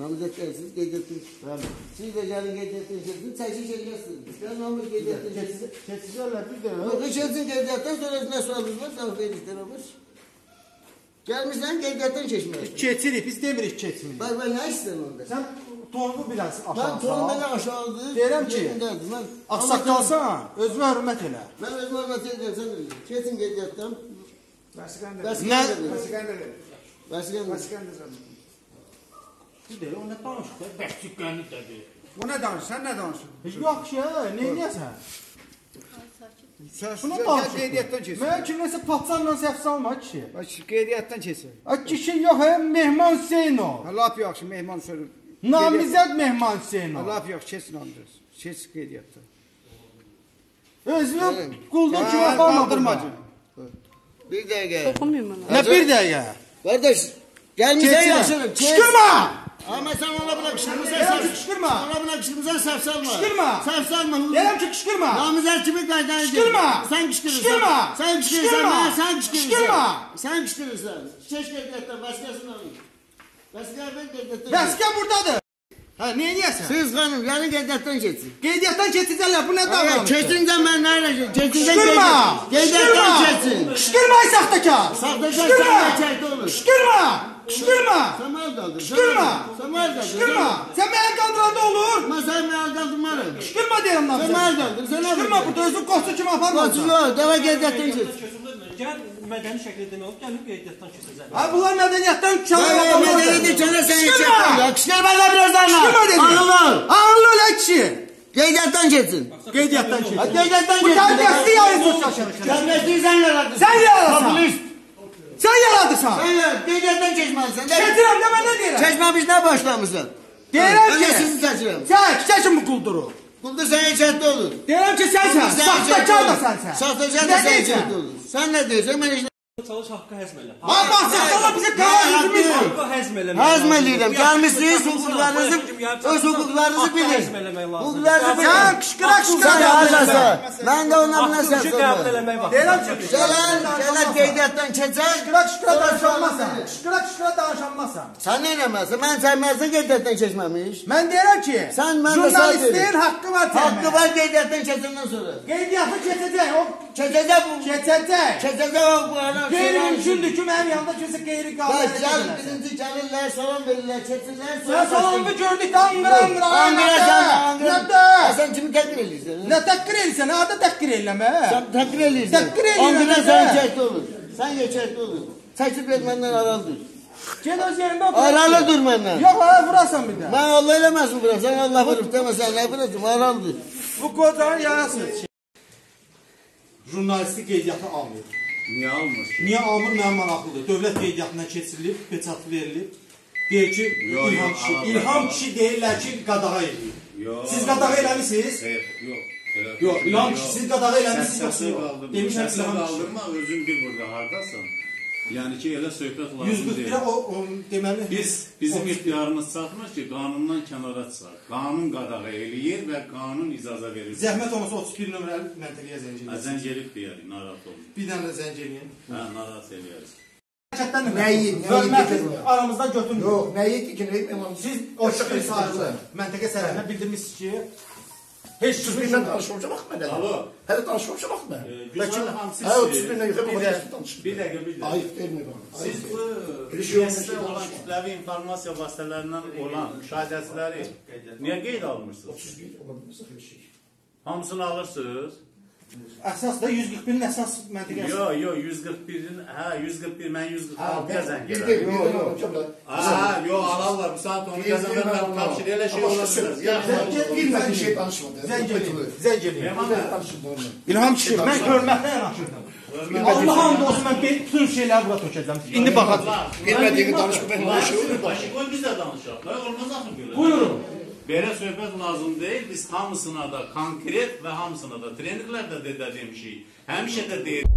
Namizət gəlsiniz, qeyd etdiniz. Bəli. Siz də gəlin qeyd etdiniz. Çəkiş eləyirsiniz. Ben namı qeyd etdiniz. Keçicilərlə bir dənə. Yok, geçersin qeydiyyatdan sonra nə sualınız var? Cavab verirsən olmuş. Gəlmişsən qeydiyyatdan keçməyə. Keçirik, biz demirik keçmirik. Bak ben ne istedim onda? Sən tonumu bilənsin Ben aşağı torun beni sal. aşağıdı. Deyirəm ki, yerindədir. Mən Ağsaqqalsan, özünə hörmət elə. Ben özüm hürmet edeceğim sen öyle. Kesin qeydiyyatdan. Vəsiqən də. Vəsiqə Nə? verin. Vəsiqən də. Vəsiqə verin. Vəsiqən də. Bir də o nə danışır? Bəxtikəni dedi. O nə danışır? Sən nə danışırsan? Ki, nə edəsən? Gəl danışır. qeydiyyatdan keçsin. Mən kimləsə patsanla səhv salma ki. Bax qeydiyyatdan keçsin. Ay kişi yox, hə Mehman Hüseynov. Ha lap yaxşı mehman sözü. Namizəd Mehman Hüseynov. Ha lap yaxşı keçsin andır. Keç qeydiyyatdan. Özünü quldur kimi aparma. Bir dəqiqə. Oxumayım mən. Nə bir dəqiqə? Kardeş, gelmişsen Keçirəm. yaşırım. Ama sen ona buna kışkırmıza saf. Kışkırma. Ona buna kışkırmıza saf salma. Kışkırma. Saf salma. Derim ki kışkırma. Namıza kimi kaydaydı. Kışkırma. Sen kışkırırsın. Kışkırma. Sen kışkırırsan. Ben sen kışkırırsın. Kışkırma. Sen kışkırırsan. Çeşke devletten başkasından. Başka ben devletten. Başka buradadır. Ha niye niyesin? Siz hanım yani Geydat'tan çetin. Geydat'tan çetin derler bu ne davranış? Çetin'den ben nerede? Çetin'den Kışkırma. Geydat'tan çetin. Sahtekar Qışqırma! sen geçerli olur. Qışqırma! Qışqırma! Sen mal daldın. Qışqırma! Sen mal daldın. Qışqırma! Sən məni qandıranda olur. Ama sen mal daldırmadın. Qışqırma deyirəm lan. Sen mal daldın. Sen Qışqırma burada özün qoçu kimi aparma. Qoçu yok. Deva devletten geçsin. Gəl mədəni şəkildə demək olub, gəlib qeydiyyatdan keçəcək. Ha bunlar mədəniyyətdən ne dedi çene sen Qışqırma! içeceksin. Kışkırma da birazdan. Qışqırma dedi. Anılır. Ağırlı ölə kişi. Qeydiyyatdan geçsin. Qeydiyyatdan keçir. Ha, qeydiyyatdan Bu geçsin. tərbiyəsiz şaşırır. Terbiyesini sen yaradın. Sen yaradın. Popülist. Sən yaradırsan. Sen yaradın. Qeydiyyatdan geçmezsin. Keçirəm də mən nə deyirəm? Keçmemiş ne başlamışsın? Deyirəm ki, sizi seçiyorum. sən çəkin bu qulduru. Kulda sen içeride olur. Deyirəm ki, sənsən. Saxtakar da sənsən. Sahtekar da Nə sen deyirsən? içeride olur. Sen ne diyorsun? Ben işte Çalış haqqı həzm elə. Amma saxtalar bizə qanunumuz var. Haqqı həzm eləmək. yaşlı hukuklarınızı, yaşlı yaşlı öz hukuklarınızı haqqı bilin. həzm. Hukuklarınızı bilin. Sən qışqıra qışqıra edirsən. Ben de ona buna Haqqı ses qəbul olmam. eləmək vaxtı. Deyirəm ki, Gelen, gelen qeydiyyatdan keçer. qışqıra qışqıra danışanmasan. Qışqıra qışqıra danışanmasan. Sen ne eləməzsən? Mən çəkməzsən qeydiyyatdan keçməmiş. Mən deyirəm ki, Sən mən də jurnalistliyin sağ deyirəm. haqqı var Haqqı var qeydiyyatdan keçəndən sonra. Qeydiyyatı keçəcək, o Çetede bu. Çetete. Çetede bak bu adam. Geyrim şüldüküm her yanda kesik geyrik kaldı. Ya can birinci caniller salam verirler. Çetiler salam. Ya salam bir gördük de angır angır. Angır angır. Nerede? Sen kimi takdir ediyorsun? Ne takdir ediyorsun? Nerede takdir ediyorsun? Sen takdir ediyorsun. Takdir ediyorsun. Angırdan sen çekti olur. Sen geçerli olur. Takdir etmenden aral dur. Gel öz yerində otur. Aralı dur məndən. Yox, ara vurasan bir də. Mən Allah eləməsin vurasan, Allah vurub deməsən, nə vurasan, aralı dur. Bu qocanın yarası. Jurnalisti qeydiyyatı almır. Niyə almır ki? Niyə almır? Mənim maraqlıdır. Dövlət qeydiyyatına keçirilib, peçat verilib. Deyir ki, Yox, İlham yox, kişi, almır. İlham kişi deyirlər ki, qadağa eləyir. Siz qadağa eləmisiniz? Xeyr, yox. Yox, İlham kişi siz qadağa eləmisiniz yoxsa yox? Demişəm İlham kişi. qaldırma, özün bil burada hardasan. Yəni ki, elə söhbət lazım deyil. 141-ə o, o deməli Biz bizim ixtiyarımız çatmır ki, qanundan kənara çıxaq. Qanun qadağa eləyir və qanun icaza verir. Zəhmət olmasa 31 nömrəli məntəqəyə zəng Hə, edin. Zəng elib deyərik, narahat olma. Bir dənə də zəng edin. Hə, narahat eləyərik. Hərəkətdən də Nəyi- nəyi hörməti getirmə? aramızdan götürmür. Yox, nə yetdi ki. Siz o şəkil sahibə məntəqə sərhədinə bildirmişsiniz ki, heç Siz kimin bizlə danışmamışam axı mən. Alo. Hələ danışmamışam axı mən. Hamsi. Hə, 31 dəqiqə bu Bir qədər dəqiqə, danışdım. bir dəqiqə, bir dəqiqə. Ayıb deyilmi bana? Siz bu siyasətdə şey olan kütləvi informasiya vasitələrindən olan müşahidəçiləri niyə qeyd almırsınız? 31 ola bilməsə bir şey. Hamısını alırsınız? Əsas da 141-in əsas məntəqəsi. Yox, yox, 141-in, hə, 141, mən 146-ya zəng edirəm. yox, yox. Ha, yox, alarlar, saat onu yazanda mən tapşır, elə şey bilər. Zəng- Bilmədiyi şey danışmadı. Zəng edin, zəng doğru. İlham kişi, mən hörmətlə yanaşırdım. Allah and olsun mən bütün şeyləri bura tökəcəm. İndi baxacağıq. Bilmədiyini danışıb mən nə şey olur? Başı qoy biz də danışaq. da, Olmaz axı belə. Buyurun. Belə söhbət lazım deyil. Biz hamısına da konkret və hamısına da treninqlərdə də dediyim şey. Həmişə də deyir.